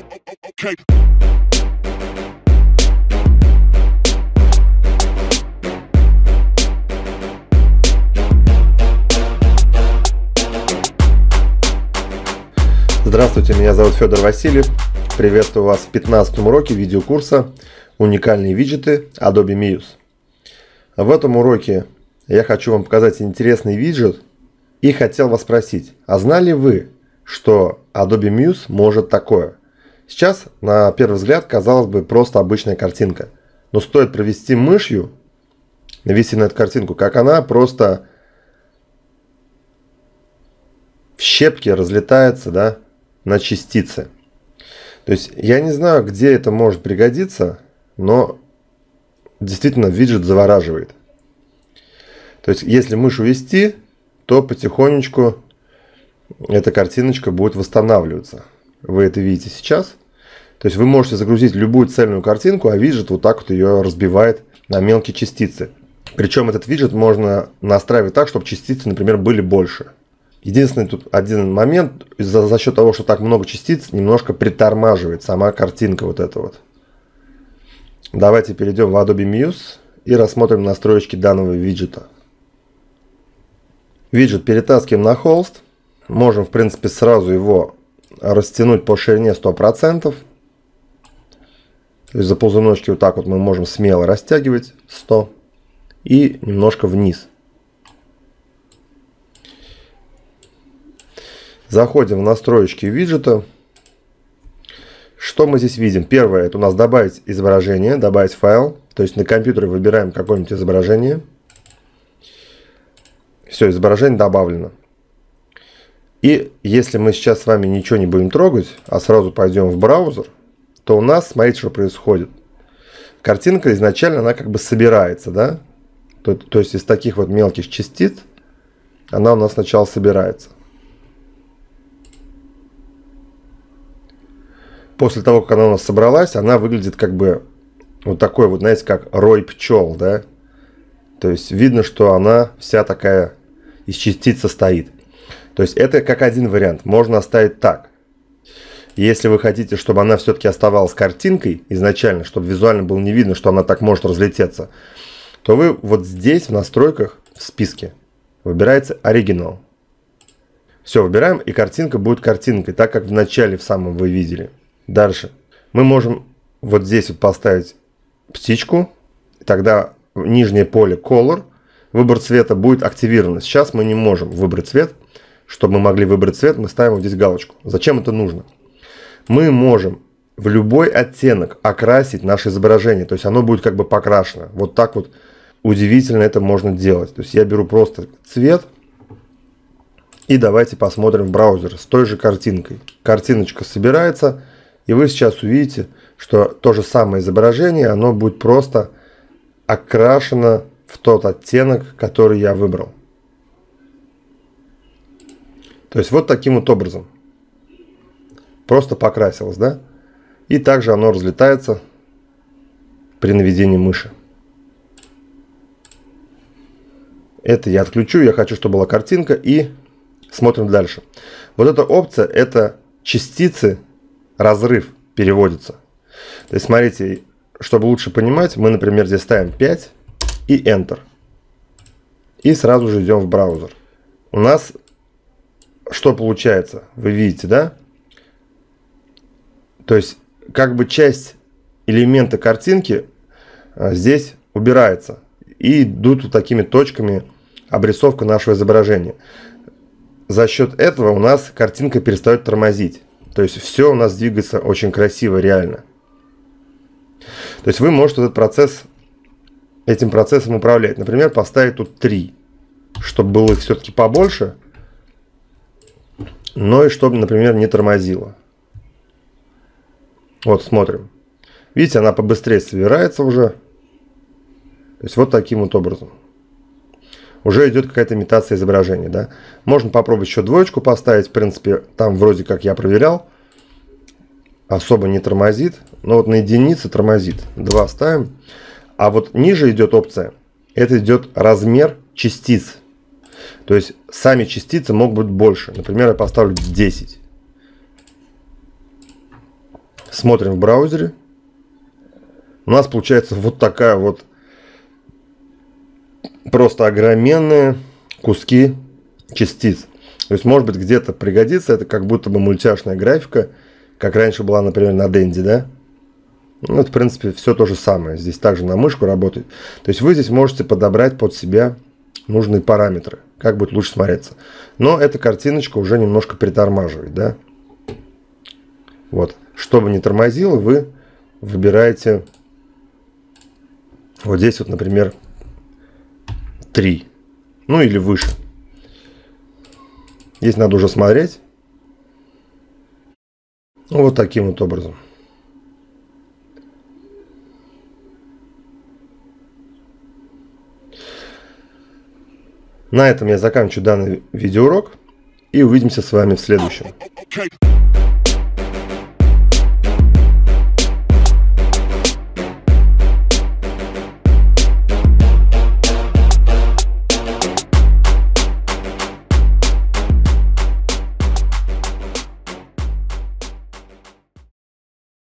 Okay. Здравствуйте, меня зовут Федор Васильев. Приветствую вас в 15 уроке видеокурса «Уникальные виджеты Adobe Muse». В этом уроке я хочу вам показать интересный виджет и хотел вас спросить, а знали вы, что Adobe Muse может такое? Сейчас, на первый взгляд, казалось бы, просто обычная картинка. Но стоит провести мышью, навести на эту картинку, как она просто в щепки разлетается, да, на частицы. То есть я не знаю, где это может пригодиться, но действительно виджет завораживает. То есть если мышь увести, то потихонечку эта картиночка будет восстанавливаться. Вы это видите сейчас. То есть вы можете загрузить любую цельную картинку, а виджет вот так вот ее разбивает на мелкие частицы. Причем этот виджет можно настраивать так, чтобы частицы, например, были больше. Единственный тут один момент, за, за счет того, что так много частиц, немножко притормаживает сама картинка вот эта вот. Давайте перейдем в Adobe Muse и рассмотрим настройки данного виджета. Виджет перетаскиваем на холст. Можем, в принципе, сразу его растянуть по ширине 100%. То есть за ползуночки вот так вот мы можем смело растягивать 100 и немножко вниз. Заходим в настройки виджета. Что мы здесь видим? Первое, это у нас добавить изображение, добавить файл. То есть на компьютере выбираем какое-нибудь изображение. Все, изображение добавлено. И если мы сейчас с вами ничего не будем трогать, а сразу пойдем в браузер, то у нас, смотрите, что происходит. Картинка изначально, она как бы собирается, да? То, то есть из таких вот мелких частиц она у нас сначала собирается. после того, как она у нас собралась, она выглядит как бы вот такой вот, знаете, как рой пчел, да? То есть видно, что она вся такая из частиц состоит. То есть это как один вариант. Можно оставить так. Если вы хотите, чтобы она все-таки оставалась картинкой изначально, чтобы визуально было не видно, что она так может разлететься, то вы вот здесь в настройках в списке выбираете оригинал. Все, выбираем, и картинка будет картинкой, так как в начале в самом вы видели. Дальше. Мы можем вот здесь вот поставить птичку. Тогда нижнее поле Color. Выбор цвета будет активирован. Сейчас мы не можем выбрать цвет. Чтобы мы могли выбрать цвет, мы ставим вот здесь галочку. Зачем это нужно? Мы можем в любой оттенок окрасить наше изображение. То есть оно будет как бы покрашено. Вот так вот удивительно это можно делать. То есть я беру просто цвет. И давайте посмотрим в браузер с той же картинкой. Картиночка собирается. И вы сейчас увидите, что то же самое изображение, оно будет просто окрашено в тот оттенок, который я выбрал. То есть вот таким вот образом. Просто покрасилось, да? И также оно разлетается при наведении мыши. Это я отключу, я хочу, чтобы была картинка и смотрим дальше. Вот эта опция, это частицы разрыв переводится. То есть, смотрите, чтобы лучше понимать, мы, например, здесь ставим 5 и Enter. И сразу же идем в браузер. У нас что получается? Вы видите, да? То есть, как бы часть элемента картинки а, здесь убирается. И идут вот такими точками обрисовка нашего изображения. За счет этого у нас картинка перестает тормозить. То есть все у нас двигается очень красиво, реально. То есть вы можете этот процесс, этим процессом управлять. Например, поставить тут 3, чтобы было все-таки побольше, но и чтобы, например, не тормозило. Вот, смотрим. Видите, она побыстрее собирается уже. То есть вот таким вот образом. Уже идет какая-то имитация изображения, да. Можно попробовать еще двоечку поставить, в принципе, там вроде как я проверял особо не тормозит. Но вот на единице тормозит. 2 ставим. А вот ниже идет опция. Это идет размер частиц. То есть сами частицы могут быть больше. Например, я поставлю 10. Смотрим в браузере. У нас получается вот такая вот просто огроменные куски частиц. То есть, может быть, где-то пригодится, это как будто бы мультяшная графика, как раньше была, например, на Денди, да? Ну, это, в принципе, все то же самое. Здесь также на мышку работает. То есть, вы здесь можете подобрать под себя нужные параметры, как будет лучше смотреться. Но эта картиночка уже немножко притормаживает, да? Вот. Чтобы не тормозило, вы выбираете вот здесь вот, например, 3. Ну или выше. Здесь надо уже смотреть. Ну, вот таким вот образом. На этом я заканчиваю данный видеоурок и увидимся с вами в следующем.